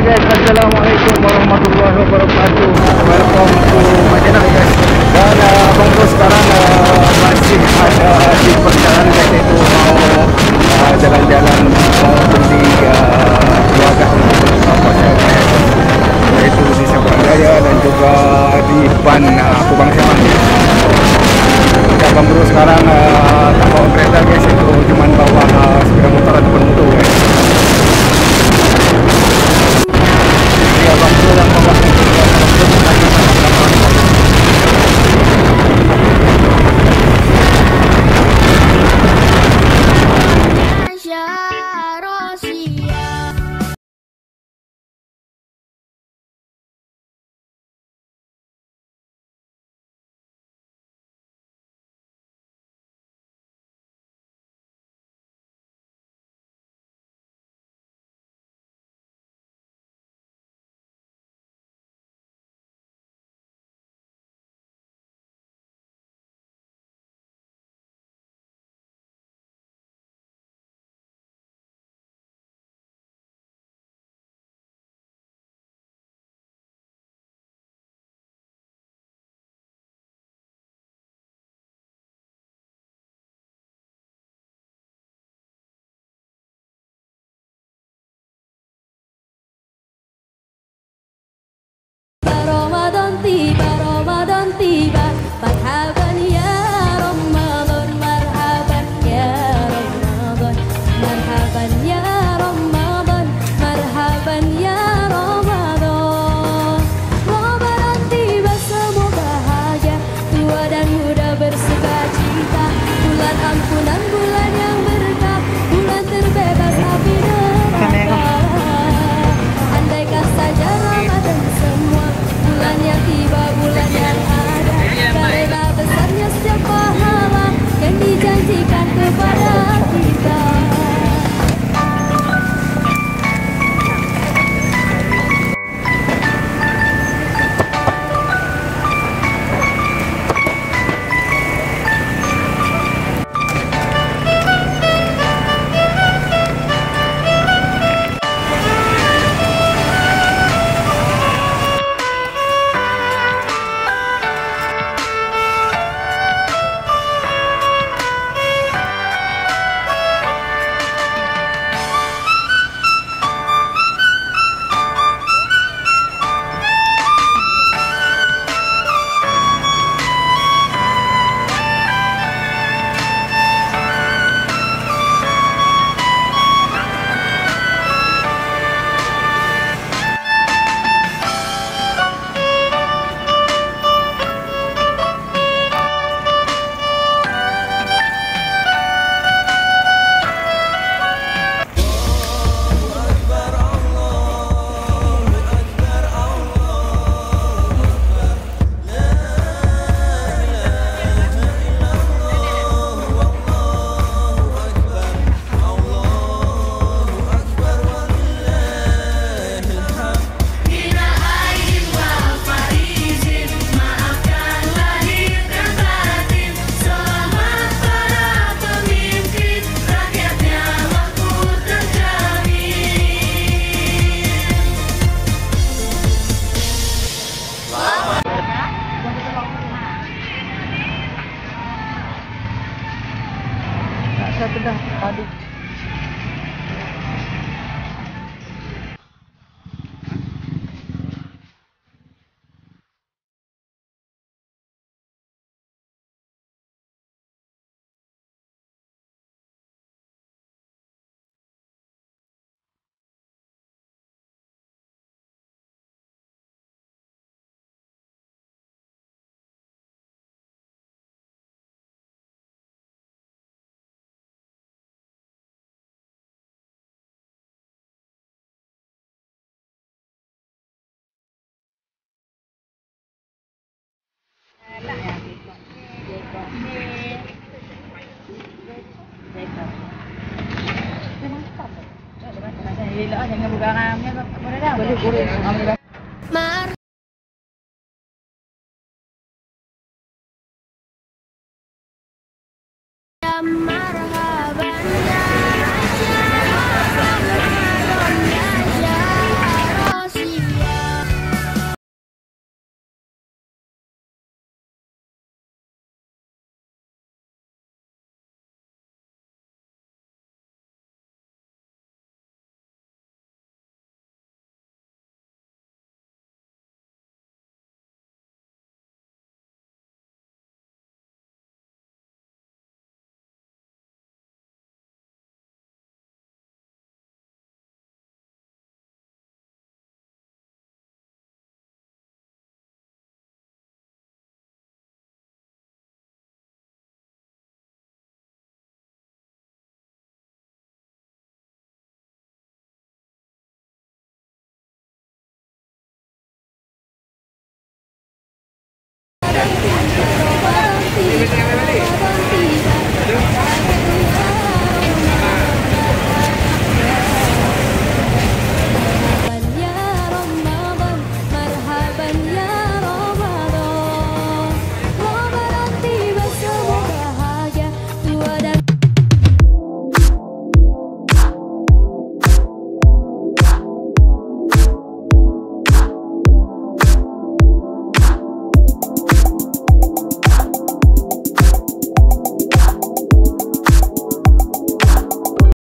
guys, Assalamualaikum warahmatullahi wabarakatuh. Welcome to Madinah guys. Dan uh, Abang Bro sekarang uh, masih ada di perjalanan guys Itu mau uh, jalan-jalan Mau beli uh, keluarga guys. Iaitu di Sabang Jaya dan juga di Ban uh, Kubang Jadi Abang Bro sekarang uh, 看不能 Saya tengah tadi Jangan buka ramnya. Boleh dah. Boleh, boleh. Mar